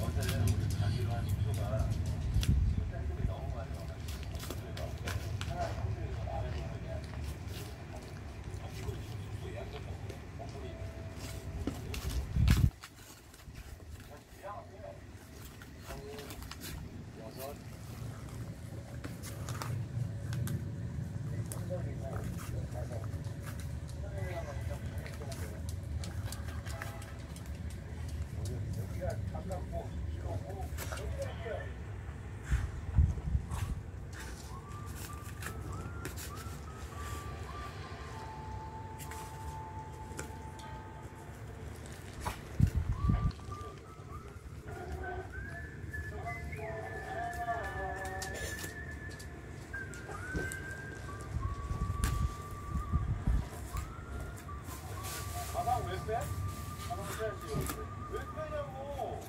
어제는 우리 자기가 왜? 안 오면 빼야지. 왜 빼냐고.